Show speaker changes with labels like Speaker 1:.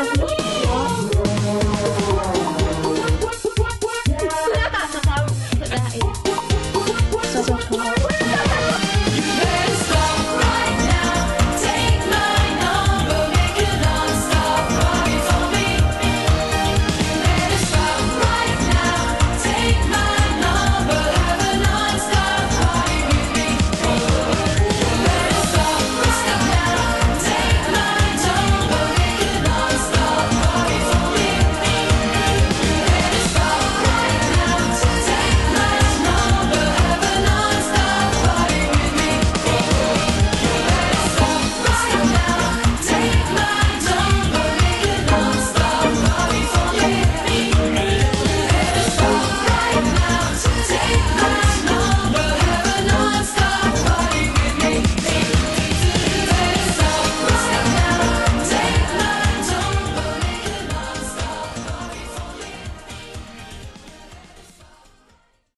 Speaker 1: buenas.